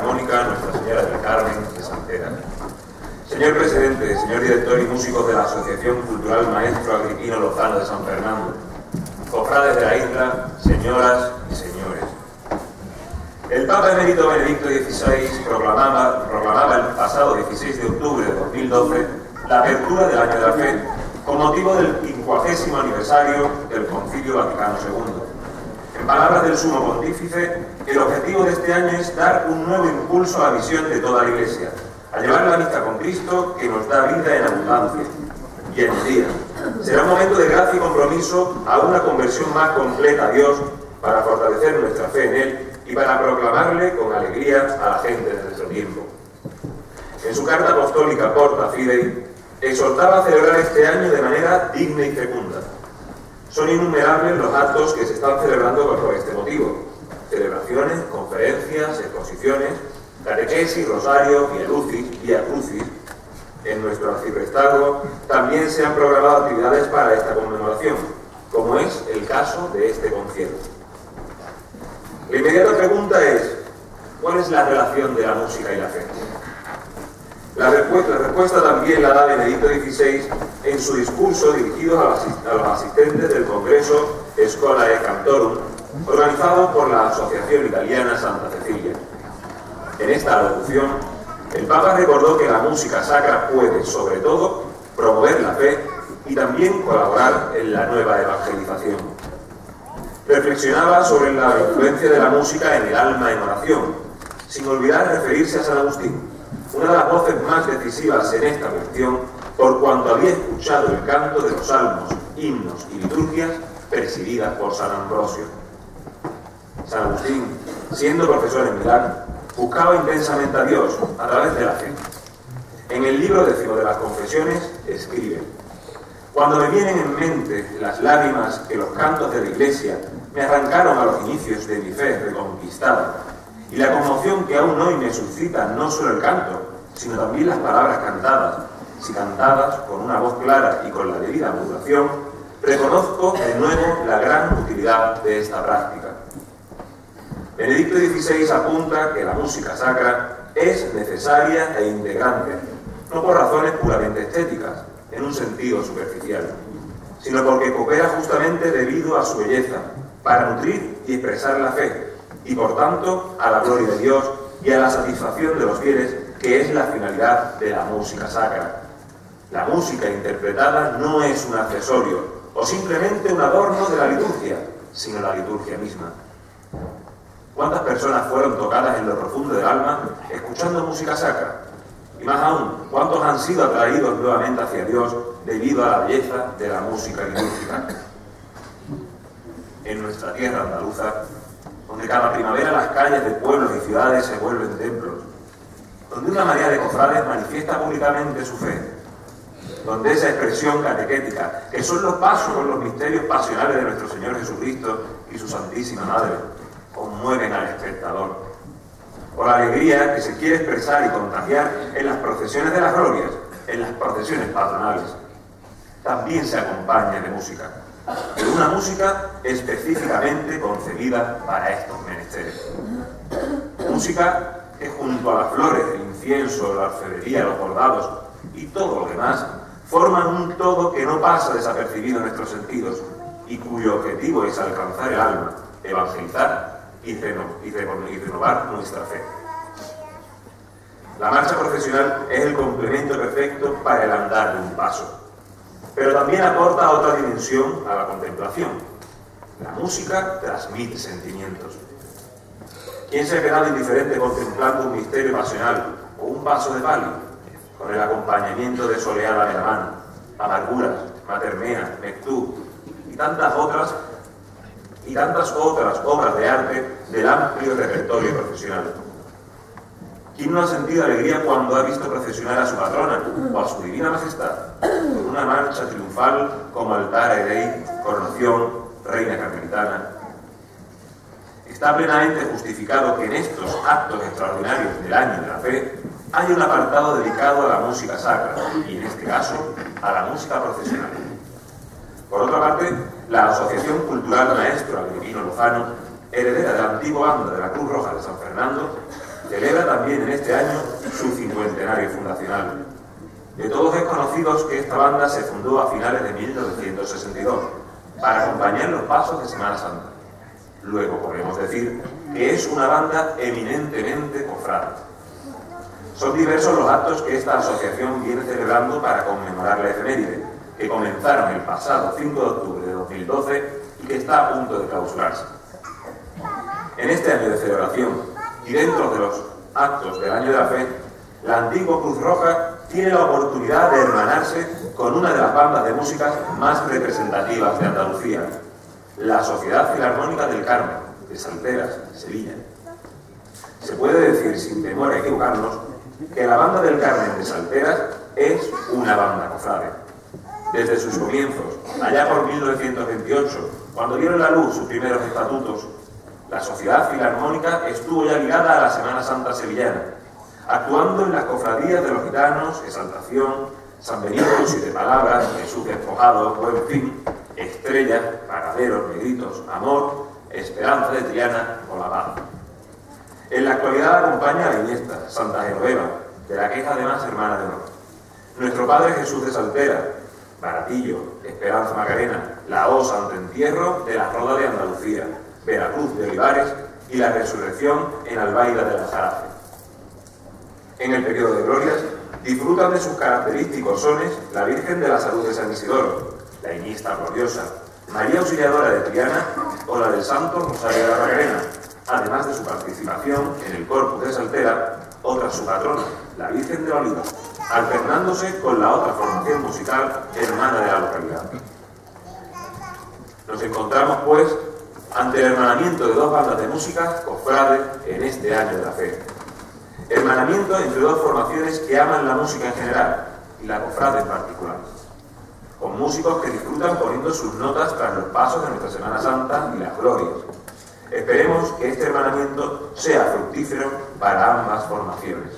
Católica Nuestra Señora del Carmen de Santera. Señor presidente, señor director y músicos de la Asociación Cultural Maestro Agripino Lozano de San Fernando, cofrades de la isla, señoras y señores. El Papa Emérito Benedicto XVI proclamaba, proclamaba el pasado 16 de octubre de 2012 la apertura del Año de la Fe con motivo del 50 aniversario del Concilio Vaticano II en palabras del Sumo Pontífice, el objetivo de este año es dar un nuevo impulso a la visión de toda la Iglesia, a llevar la vista con Cristo que nos da vida en abundancia y en día. Será un momento de gracia y compromiso a una conversión más completa a Dios para fortalecer nuestra fe en Él y para proclamarle con alegría a la gente de nuestro tiempo. En su carta apostólica Porta Fidei, exhortaba a celebrar este año de manera digna y fecunda. Son innumerables los actos que se están celebrando por este motivo. Celebraciones, conferencias, exposiciones, catequesis, rosario, via lucis, via crucis. En nuestro arciprestado también se han programado actividades para esta conmemoración, como es el caso de este concierto. La inmediata pregunta es, ¿cuál es la relación de la música y la fe? La respuesta, también la da Benedicto XVI en su discurso dirigido a los asistentes del Congreso Scolae Cantorum, organizado por la Asociación Italiana Santa Cecilia. En esta alocución, el Papa recordó que la música sacra puede, sobre todo, promover la fe y también colaborar en la nueva evangelización. Reflexionaba sobre la influencia de la música en el alma en oración, sin olvidar referirse a San Agustín una de las voces más decisivas en esta cuestión, por cuanto había escuchado el canto de los salmos, himnos y liturgias presididas por San Ambrosio. San Agustín, siendo profesor en Milán, buscaba intensamente a Dios a través de la fe. En el libro décimo de las confesiones escribe, cuando me vienen en mente las lágrimas que los cantos de la iglesia me arrancaron a los inicios de mi fe reconquistada, y la conmoción que aún hoy me suscita no solo el canto, sino también las palabras cantadas, si cantadas con una voz clara y con la debida modulación, reconozco de nuevo la gran utilidad de esta práctica. Benedicto XVI apunta que la música sacra es necesaria e integrante, no por razones puramente estéticas, en un sentido superficial, sino porque coopera justamente debido a su belleza, para nutrir y expresar la fe, y por tanto a la gloria de Dios y a la satisfacción de los fieles, que es la finalidad de la música sacra. La música interpretada no es un accesorio o simplemente un adorno de la liturgia, sino la liturgia misma. ¿Cuántas personas fueron tocadas en lo profundo del alma escuchando música sacra? Y más aún, ¿cuántos han sido atraídos nuevamente hacia Dios debido a la belleza de la música litúrgica? En nuestra tierra andaluza donde cada primavera las calles de pueblos y ciudades se vuelven templos, donde una marea de cofrades manifiesta públicamente su fe, donde esa expresión catequética, que son los pasos con los misterios pasionales de nuestro Señor Jesucristo y su Santísima Madre, conmueven al espectador, por la alegría que se quiere expresar y contagiar en las procesiones de las glorias, en las procesiones patronales. También se acompaña de música pero una música específicamente concebida para estos menesteres. Música que junto a las flores, el incienso, la orfebrería, los bordados y todo lo demás, forman un todo que no pasa desapercibido en nuestros sentidos y cuyo objetivo es alcanzar el alma, evangelizar y, renovar nuestra fe. La marcha profesional es el complemento perfecto para el andar de un paso pero también aporta otra dimensión a la contemplación. La música transmite sentimientos. ¿Quién se ha quedado indiferente contemplando un misterio pasional o un paso de palio, con el acompañamiento de soleada de la mano, amarguras, maternea, mectú y tantas otras y tantas otras obras de arte del amplio repertorio profesional? ¿Quién no ha sentido alegría cuando ha visto procesionar a su patrona o a su divina majestad con una marcha triunfal como altar Erei, coronación, reina carmelitana? Está plenamente justificado que en estos actos extraordinarios del año de la fe hay un apartado dedicado a la música sacra y en este caso a la música profesional. Por otra parte, la Asociación Cultural Maestro Agripino Lozano, heredera de la antigua banda de la Cruz Roja de San Fernando, celebra también en este año su cincuentenario fundacional. De todos es conocido que esta banda se fundó a finales de 1962 para acompañar los pasos de Semana Santa. Luego podemos decir que es una banda eminentemente cofrade. Son diversos los actos que esta asociación viene celebrando para conmemorar la efeméride, que comenzaron el pasado 5 de octubre de 2012 y que está a punto de clausurarse. En este año de celebración y dentro de los actos del año de la fe, la antigua Cruz Roja tiene la oportunidad de hermanarse con una de las bandas de música más representativas de Andalucía, la Sociedad Filarmónica del Carmen, de Salteras, Sevilla. Se puede decir, sin temor a equivocarnos, que la banda del Carmen de Salteras es una banda cofrade. Desde sus comienzos, allá por 1928, cuando dieron la luz sus primeros estatutos, la Sociedad Filarmónica estuvo ya ligada a la Semana Santa Sevillana, actuando en las cofradías de los gitanos, Exaltación, San Benito, Siete Palabras, Jesús Despojado, Buen Fin, Estrellas, Pagaderos, Negritos, Amor, Esperanza de Triana o La Paz. En la actualidad acompaña a Iniesta, Santa Genoveva, de la que es además hermana de honor. Nuestro Padre Jesús de Saltera, Baratillo, Esperanza Macarena, la O Santo Entierro de la Roda de Andalucía, Veracruz de Olivares y la Resurrección en Albaida de la Jarafe. En el periodo de glorias disfrutan de sus característicos sones la Virgen de la Salud de San Isidoro, la Iñista Gloriosa, María Auxiliadora de Triana o la del Santo Rosario de la Macarena, además de su participación en el Corpus de Saltera, otra su patrona, la Virgen de Oliva, alternándose con la otra formación musical hermana de la localidad. Nos encontramos, pues, ante el hermanamiento de dos bandas de música cofrades en este año de la fe. Hermanamiento entre dos formaciones que aman la música en general y la cofrade en particular. Con músicos que disfrutan poniendo sus notas tras los pasos de nuestra Semana Santa y las glorias. Esperemos que este hermanamiento sea fructífero para ambas formaciones.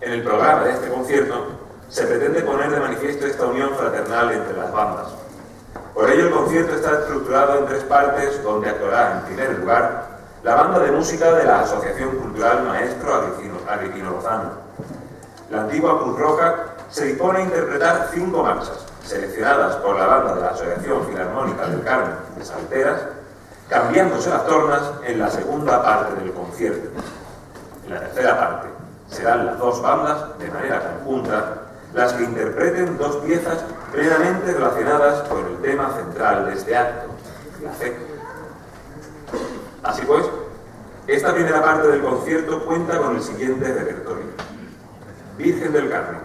En el programa de este concierto se pretende poner de manifiesto esta unión fraternal entre las bandas. Por ello el concierto está estructurado en tres partes donde actuará en primer lugar la banda de música de la Asociación Cultural Maestro Agripino, Lozano. La antigua Cruz Roja se dispone a interpretar cinco marchas, seleccionadas por la banda de la Asociación Filarmónica del Carmen de Salteras, cambiándose las tornas en la segunda parte del concierto. En la tercera parte serán las dos bandas, de manera conjunta, las que interpreten dos piezas plenamente relacionadas con el tema central de este acto, la fe. Así pues, esta primera parte del concierto cuenta con el siguiente repertorio. Virgen del Carmen,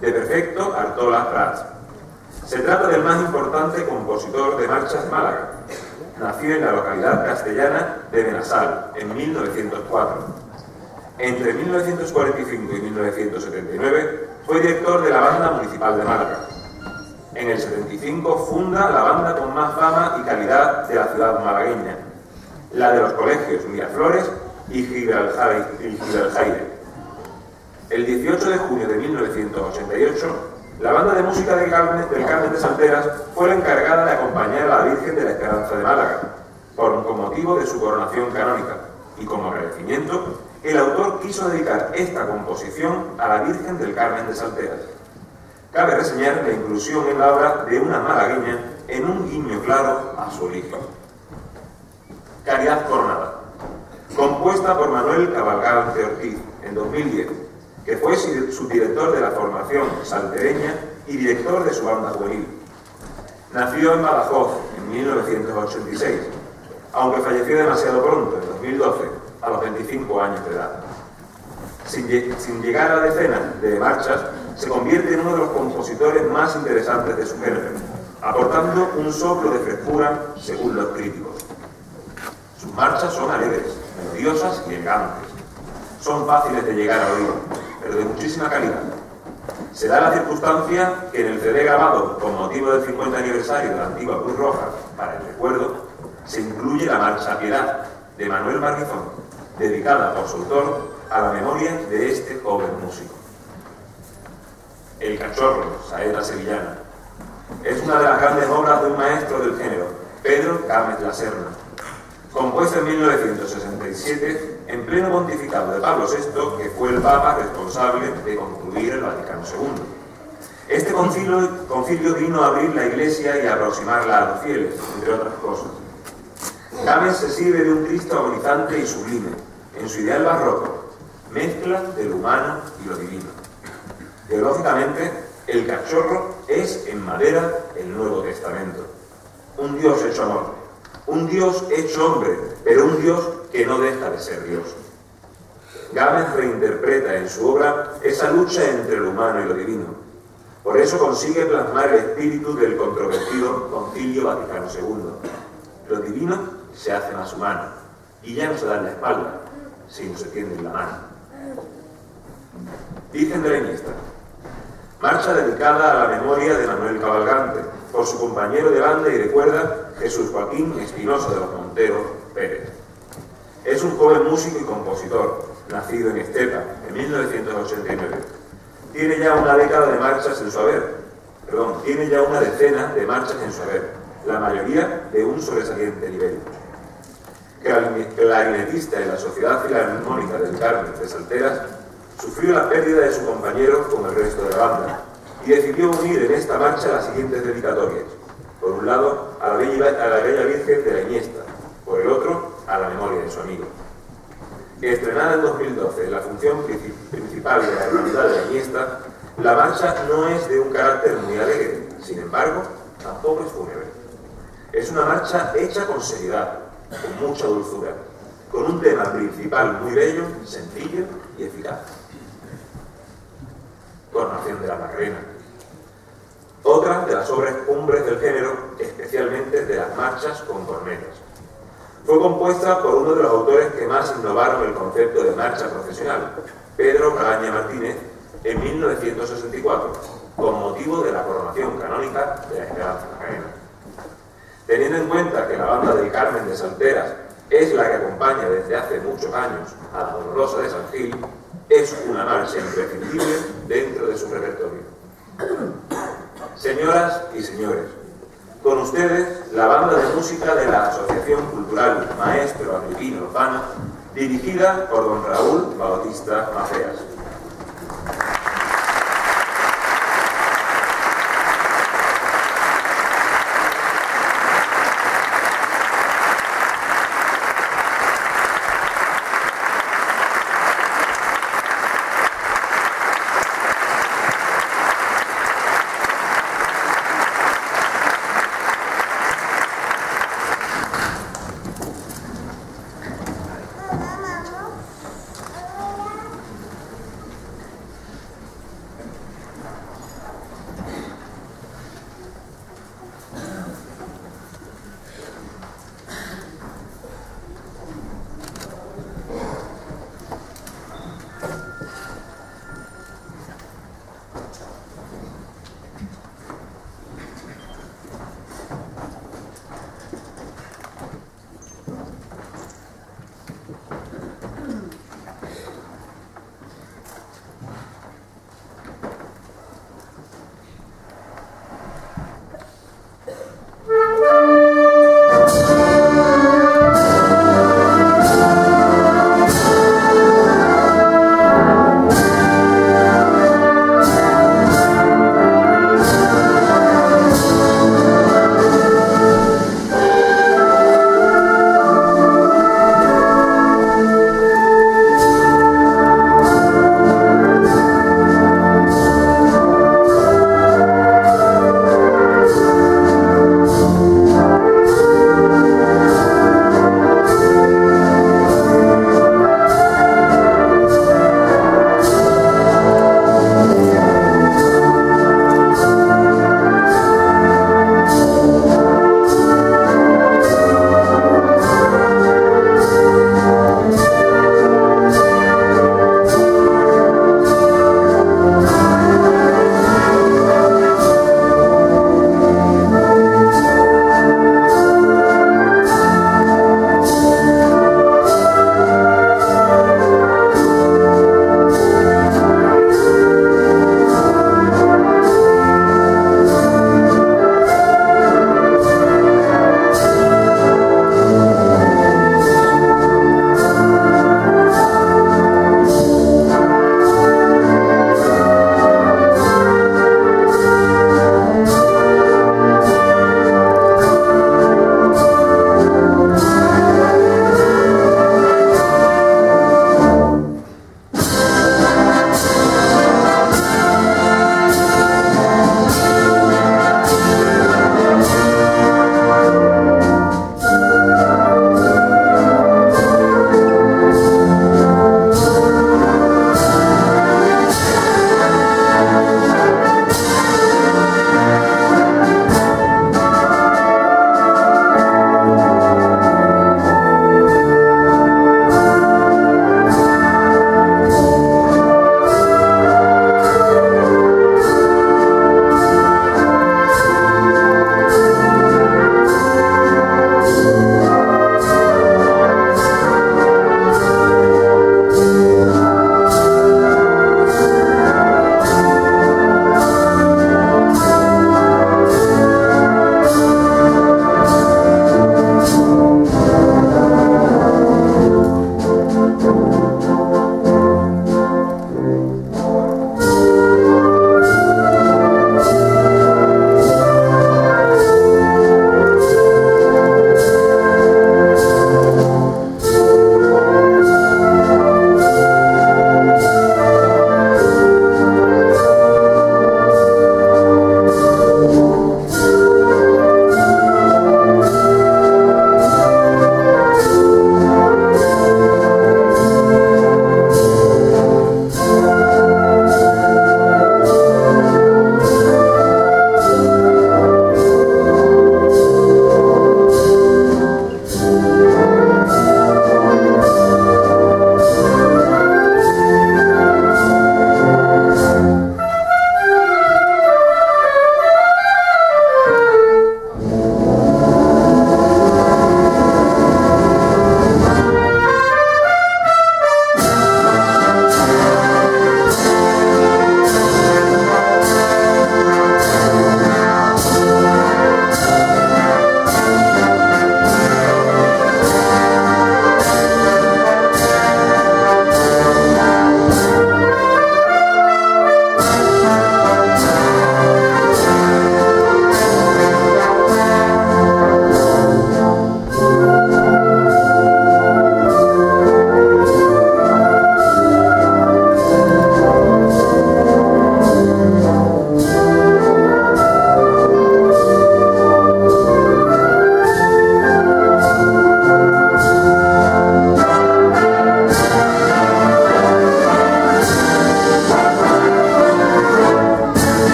de perfecto Artola Prats. Se trata del más importante compositor de marchas Málaga. Nació en la localidad castellana de Benasal en 1904. Entre 1945 y 1979 fue director de la Banda Municipal de Málaga. En el 75 funda la banda con más fama y calidad de la ciudad malagueña, la de los colegios Miraflores y Gibraljaire. El 18 de junio de 1988, la banda de música del Carmen, de Santeras fue la encargada de acompañar a la Virgen de la Esperanza de Málaga, por, con motivo de su coronación canónica, y como agradecimiento, el autor quiso dedicar esta composición a la Virgen del Carmen de Salteras. Cabe reseñar la inclusión en la obra de una malagueña en un guiño claro a su origen. Caridad Coronada, compuesta por Manuel Cabalgante Ortiz en 2010, que fue subdirector de la formación saltereña y director de su banda juvenil. Nació en Badajoz en 1986, aunque falleció demasiado pronto, en 2012, a los 25 años de edad. Sin, sin, llegar a decenas de marchas, se convierte en uno de los compositores más interesantes de su género, aportando un soplo de frescura según los críticos. Marchas son alegres, melodiosas y elegantes. Son fáciles de llegar a oír, pero de muchísima calidad. Se da la circunstancia que en el CD grabado con motivo del 50 aniversario de la antigua Cruz Roja para el recuerdo, se incluye la marcha Piedad de Manuel Barrizón, dedicada por su autor a la memoria de este joven músico. El Cachorro, saeta sevillana, es una de las grandes obras de un maestro del género, Pedro Gámez La Serna. Compuesta en 1967, en pleno pontificado de Pablo VI, que fue el Papa responsable de concluir el Vaticano II. Este concilio, concilio vino a abrir la Iglesia y a aproximarla a los fieles, entre otras cosas. Gámez se sirve de un Cristo agonizante y sublime, en su ideal barroco, mezcla de lo humano y lo divino. Teológicamente, el cachorro es en madera el Nuevo Testamento. Un Dios hecho amor, un Dios hecho hombre, pero un Dios que no deja de ser Dios. Gámez reinterpreta en su obra esa lucha entre lo humano y lo divino. Por eso consigue plasmar el espíritu del controvertido Concilio Vaticano II. Lo divino se hace más humano y ya no se da en la espalda, sino se tiende en la mano. Dicen de la Iniesta, marcha dedicada a la memoria de Manuel Cabalgante, por su compañero de banda y de cuerda, Jesús Joaquín Espinosa de los Monteros Pérez. Es un joven músico y compositor, nacido en Estepa en 1989. Tiene ya una década de marchas en su haber, perdón, tiene ya una decena de marchas en su haber, la mayoría de un sobresaliente nivel. Clarinetista en la Sociedad Filarmónica del Carmen de Salteras, sufrió la pérdida de su compañero con el resto de la banda y decidió unir en esta marcha las siguientes dedicatorias. Por un lado, a la Bella, Virgen de la Iniesta, por el otro, a la memoria de su amigo. Estrenada en 2012 en la función principal de la Hermandad de la Iniesta, la marcha no es de un carácter muy alegre, sin embargo, tampoco es fúnebre. Es una marcha hecha con seriedad, con mucha dulzura, con un tema principal muy bello, sencillo y eficaz. Coronación de la Macarena. Otra de las obras cumbres del género, especialmente de las marchas con cornetas. Fue compuesta por uno de los autores que más innovaron el concepto de marcha profesional, Pedro Braña Martínez, en 1964, con motivo de la coronación canónica de la Esperanza Macarena. Teniendo en cuenta que la banda del Carmen de Salteras es la que acompaña desde hace muchos años a la Dolorosa de San Gil, es una marcha imprescindible dentro de su repertorio. Señoras y señores, con ustedes la banda de música de la Asociación Cultural Maestro Agripino Lozano, dirigida por don Raúl Bautista Mafeas.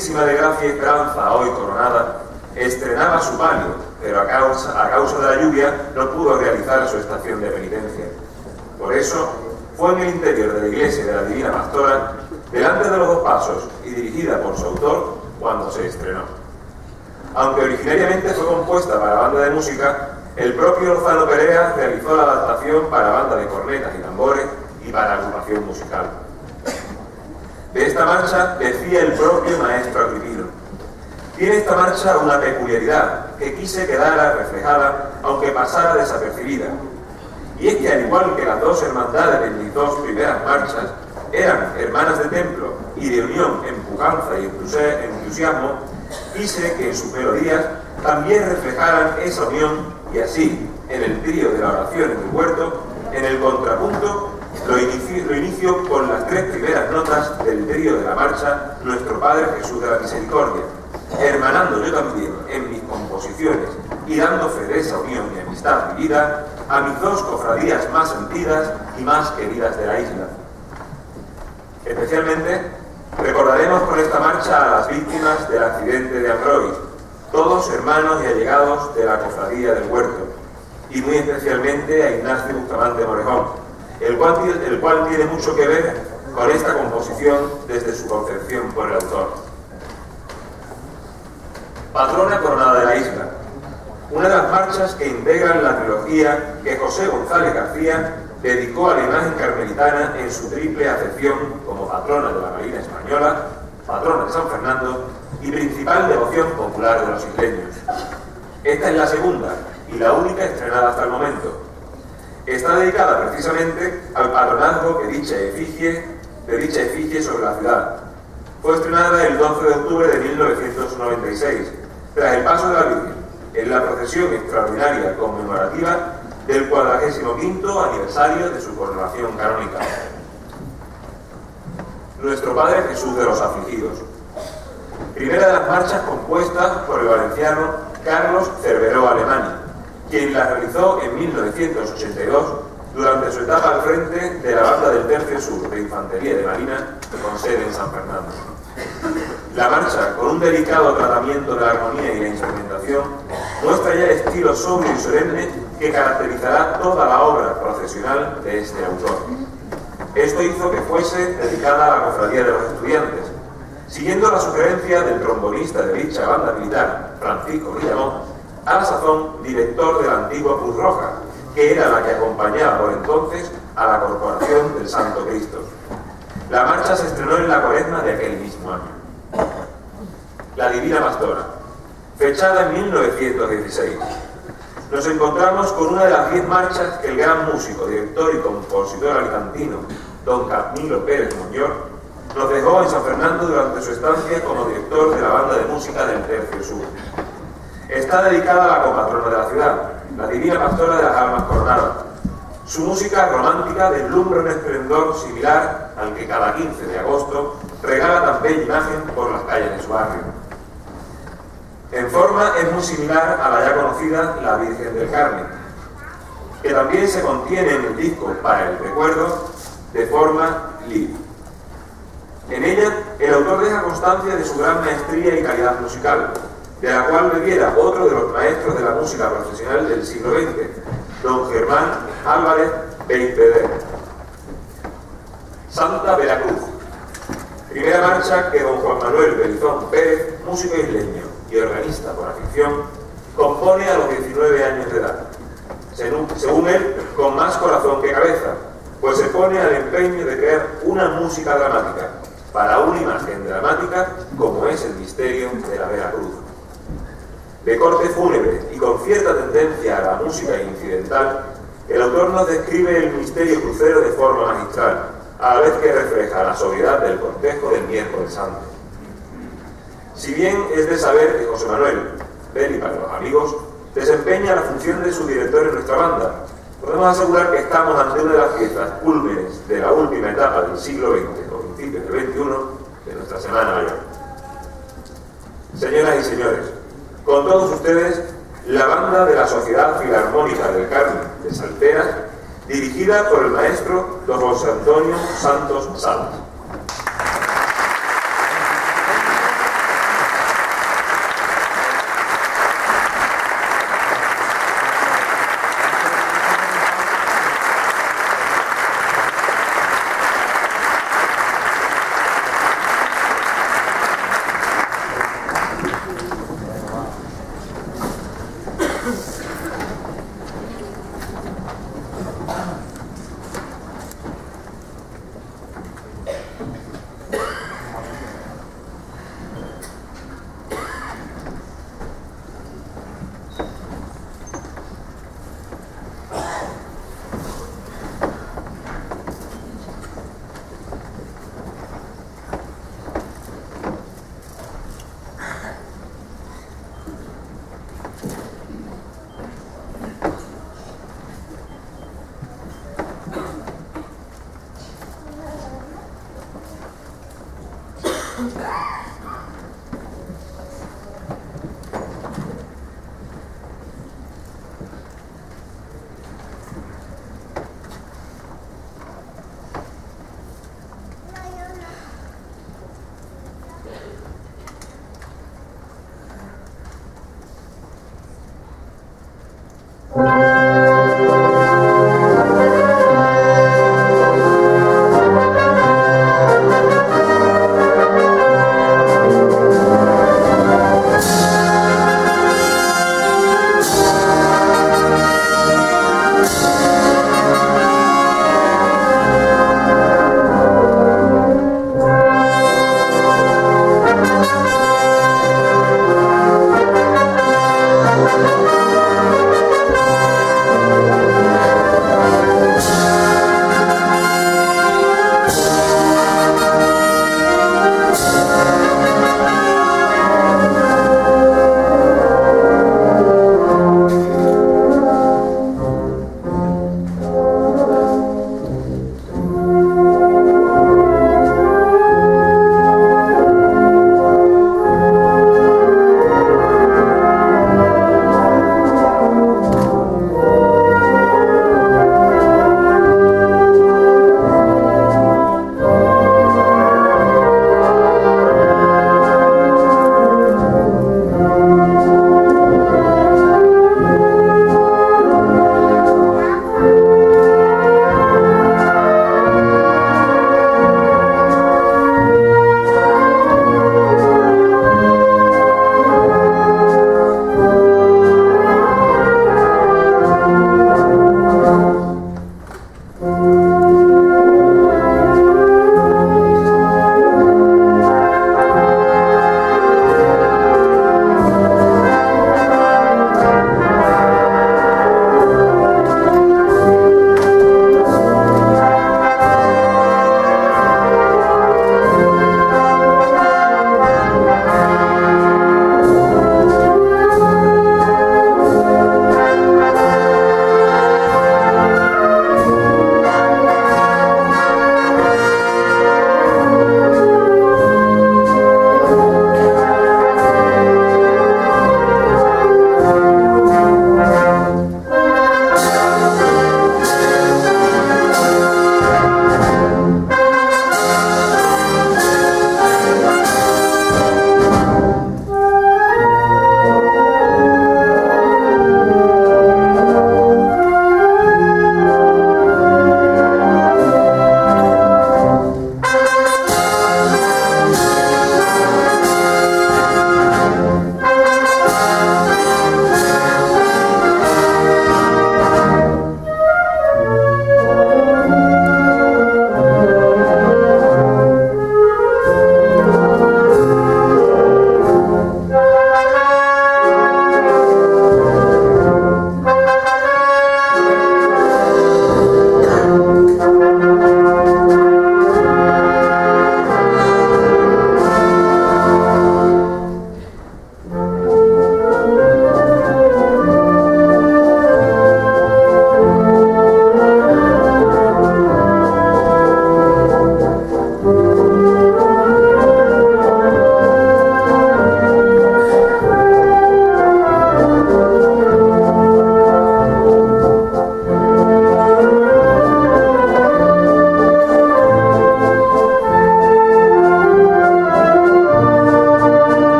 De Gracia y Esperanza, hoy coronada, estrenaba su palio, pero a causa, a causa de la lluvia no pudo realizar su estación de penitencia. Por eso, fue en el interior de la iglesia de la Divina Pastora, delante de los dos pasos y dirigida por su autor, cuando se estrenó. Aunque originariamente fue compuesta para banda de música, el propio Lozano Perea realizó la adaptación para banda de cornetas y tambores y para agrupación musical. De esta marcha decía el propio maestro Agripino. Tiene esta marcha una peculiaridad que quise quedara reflejada, aunque pasara desapercibida. Y es que al igual que las dos hermandades de mis dos primeras marchas eran hermanas de templo y de unión en pujanza y entusiasmo, quise que en sus melodías también reflejaran esa unión y así, en el trío de la oración en el huerto, en el contrapunto, lo inicio, con las tres primeras notas del trío de la marcha Nuestro Padre Jesús de la Misericordia, hermanando yo también en mis composiciones y dando fe de esa unión y amistad vivida a mis dos cofradías más sentidas y más queridas de la isla. Especialmente recordaremos con esta marcha a las víctimas del accidente de Android, todos hermanos y allegados de la cofradía del huerto, y muy especialmente a Ignacio Bustamante Morejón, el cual, tiene mucho que ver con esta composición desde su concepción por el autor. Patrona coronada de la isla, una de las marchas que integran la trilogía que José González García dedicó a la imagen carmelitana en su triple acepción como patrona de la Marina Española, patrona de San Fernando y principal devoción popular de los isleños. Esta es la segunda y la única estrenada hasta el momento. Está dedicada precisamente al patronazgo que dicha efigie, de dicha efigie sobre la ciudad. Fue estrenada el 12 de octubre de 1996, tras el paso de la Virgen, en la procesión extraordinaria conmemorativa del 45 aniversario de su coronación canónica. Nuestro Padre Jesús de los Afligidos. Primera de las marchas compuestas por el valenciano Carlos Cerveró Alemani, quien las realizó en 1982 durante su etapa al frente de la banda del Tercio Sur de Infantería de Marina con sede en San Fernando. La marcha, con un delicado tratamiento de la armonía y la instrumentación, muestra ya el estilo sobrio y solemne que caracterizará toda la obra procesional de este autor. Esto hizo que fuese dedicada a la cofradía de los estudiantes, siguiendo la sugerencia del trombonista de dicha banda militar, Francisco Villamón, a la sazón director de la antigua Cruz Roja, que era la que acompañaba por entonces a la Corporación del Santo Cristo. La marcha se estrenó en la cuaresma de aquel mismo año. La Divina Pastora, fechada en 1916. Nos encontramos con una de las diez marchas que el gran músico, director y compositor alicantino, don Camilo Pérez Muñoz, nos dejó en San Fernando durante su estancia como director de la banda de música del Tercio Sur. Está dedicada a la copatrona de la ciudad, la divina pastora de las almas coronadas. Su música romántica deslumbra un esplendor similar al que cada 15 de agosto regala tan bella imagen por las calles de su barrio. En forma es muy similar a la ya conocida La Virgen del Carmen, que también se contiene en el disco Para el Recuerdo de forma libre. En ella, el autor deja constancia de su gran maestría y calidad musical, de la cual bebiera otro de los maestros de la música profesional del siglo XX, don Germán Álvarez Beiteder. Santa Veracruz. Primera marcha que don Juan Manuel Belizón Pérez, músico isleño y organista por afición, compone a los 19 años de edad. Según él, con más corazón que cabeza, pues se pone al empeño de crear una música dramática, para una imagen dramática como es el misterio de la Veracruz. De corte fúnebre y con cierta tendencia a la música incidental, el autor nos describe el misterio crucero de forma magistral, a la vez que refleja la sobriedad del cortejo del miércoles santo. Si bien es de saber que José Manuel, Beli para los amigos, desempeña la función de su director en nuestra banda, podemos asegurar que estamos ante una de las fiestas cúlmenes de la última etapa del siglo XX o principios del XXI de nuestra Semana Mayor. Señoras y señores, con todos ustedes, la banda de la Sociedad Filarmónica del Carmen de Saltera, dirigida por el maestro don José Antonio Santos Salas.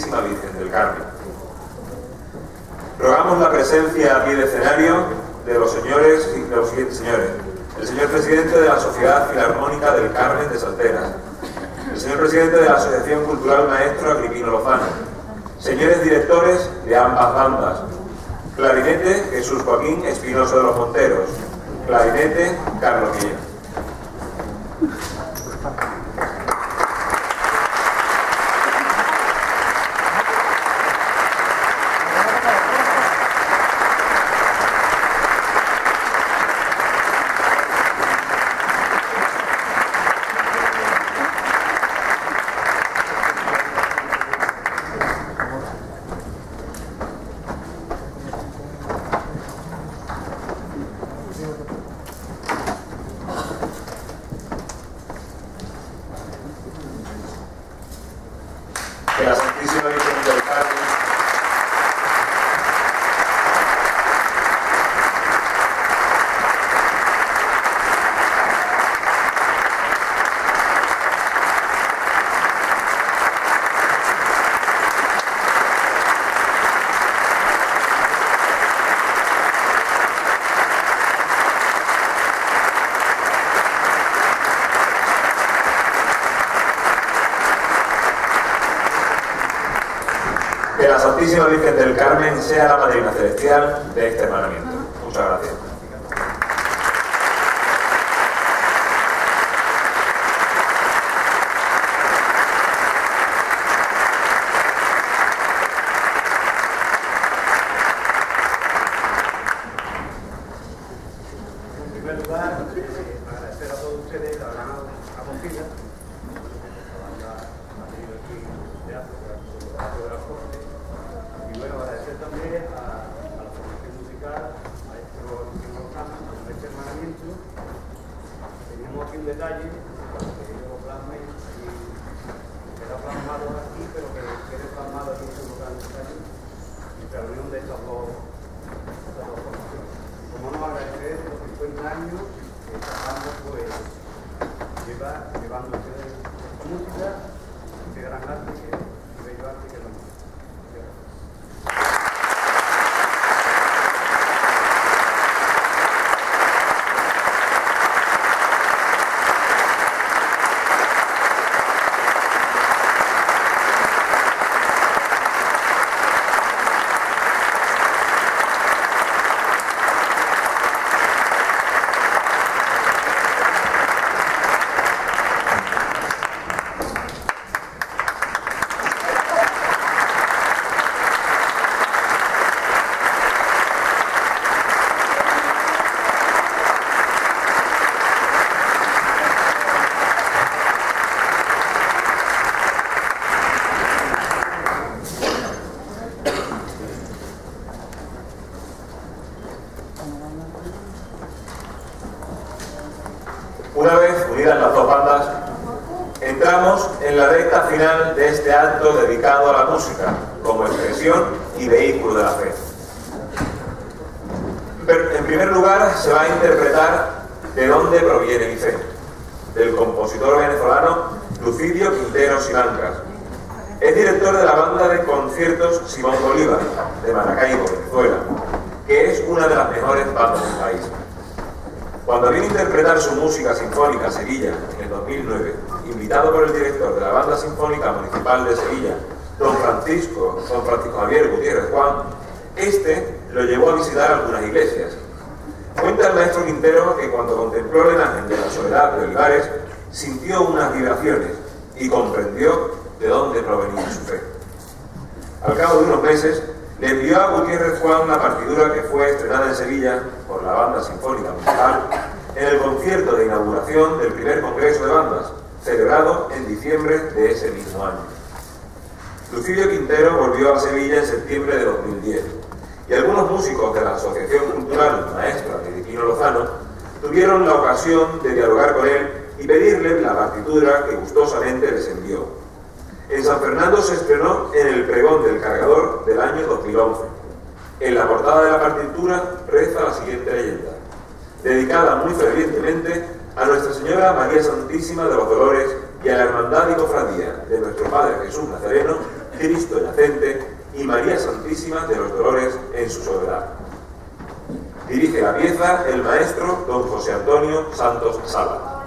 Santísima Virgen del Carmen. Rogamos la presencia a pie de escenario de los señores y de los siguientes señores. El señor presidente de la Sociedad Filarmónica del Carmen de Salteras. El señor presidente de la Asociación Cultural Maestro Agripino Lozano. Señores directores de ambas bandas. Clarinete Jesús Joaquín Espinoso de los Monteros. Clarinete Carlos Guillén. Santísima Virgen del Carmen sea la madrina celestial encontramos en la recta final de este acto dedicado a la música como expresión y vehículo de la fe. Pero en primer lugar, se va a interpretar de dónde proviene mi fe, del compositor venezolano Lucidio Quintero Simancas. Es director de la banda de conciertos Simón Bolívar, de Maracaibo, Venezuela, que es una de las mejores bandas del país. Cuando vino a interpretar su música sinfónica a Sevilla en el 2009, invitado por el director de la Banda Sinfónica Municipal de Sevilla, don Francisco, don Francisco Javier Gutiérrez Juan, este lo llevó a visitar algunas iglesias. Cuenta el maestro Quintero que cuando contempló la imagen de la soledad de Olivares, sintió unas vibraciones y comprendió de dónde provenía su fe. Al cabo de unos meses, le envió a Gutiérrez Juan la partitura que fue estrenada en Sevilla por la Banda Sinfónica Municipal en el concierto de inauguración del primer Congreso de Bandas, celebrado en diciembre de ese mismo año. Lucidio Quintero volvió a Sevilla en septiembre de 2010 y algunos músicos de la Asociación Cultural Maestra de Quino Lozano tuvieron la ocasión de dialogar con él y pedirle la partitura que gustosamente les envió. En San Fernando se estrenó en el pregón del cargador del año 2011. En la portada de la partitura reza la siguiente leyenda, dedicada muy fervientemente a Nuestra Señora María Santísima de los Dolores y a la Hermandad y Cofradía de nuestro Padre Jesús Nazareno, Cristo Yacente y María Santísima de los Dolores en su soledad. Dirige la pieza el maestro don José Antonio Santos Sala.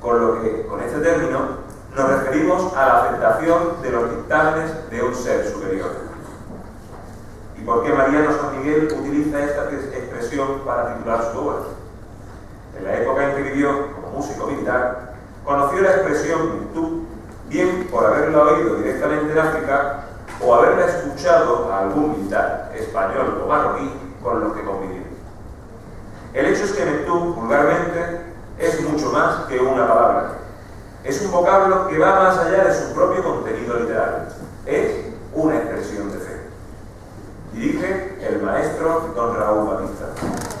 Con lo que, con este término, nos referimos a la aceptación de los dictámenes de un ser superior. ¿Y por qué Mariano San Miguel utiliza esta expresión para titular su obra? En la época en que vivió como músico militar, conoció la expresión virtud bien por haberla oído directamente en África o haberla escuchado a algún militar español o marroquí con los que convivió. El hecho es que Neptú, vulgarmente, es mucho más que una palabra. Es un vocablo que va más allá de su propio contenido literario. Es una expresión de fe. Dirige el maestro don Raúl Batista.